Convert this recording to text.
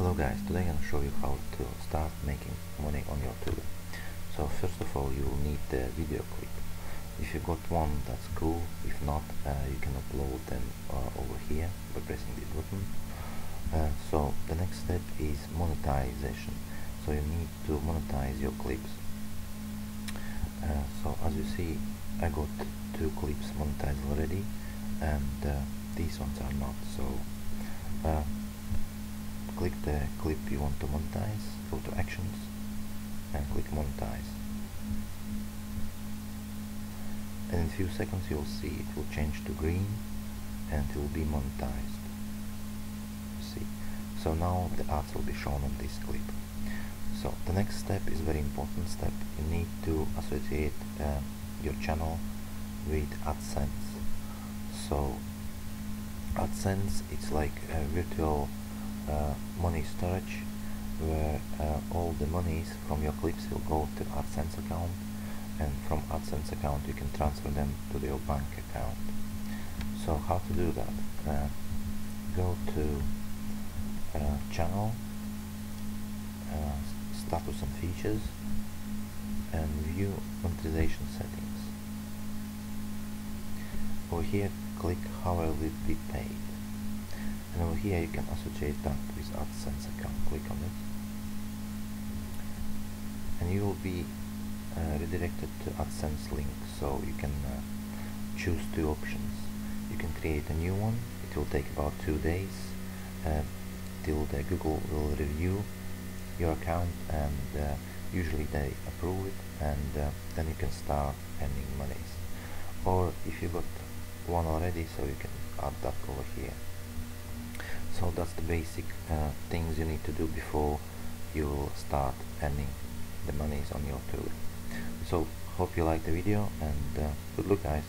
Hello guys, today I'm going to show you how to start making money on your. So first of all you will need the video clip. If you got one that's cool, if not uh, you can upload them uh, over here by pressing this button. Uh, so the next step is monetization. So you need to monetize your clips. Uh, so as you see I got two clips monetized already and uh, these ones are not so uh, click the clip you want to monetize, go to actions and click monetize. And in a few seconds you'll see it will change to green and it will be monetized. See. So now the ads will be shown on this clip. So the next step is very important step. You need to associate uh, your channel with AdSense. So AdSense it's like a virtual money storage where uh, all the monies from your clips will go to AdSense account and from AdSense account you can transfer them to your bank account. So how to do that? Uh, go to uh, channel, uh, status and features and view monetization settings. Over here click how I will be paid and over here you can associate that with AdSense account. Click on it. And you will be uh, redirected to AdSense link. So you can uh, choose two options. You can create a new one. It will take about two days. Uh, till the Google will review your account and uh, usually they approve it. And uh, then you can start earning monies. Or if you got one already so you can add that over here so that's the basic uh, things you need to do before you start earning the monies on your tool. So hope you like the video and uh, good luck guys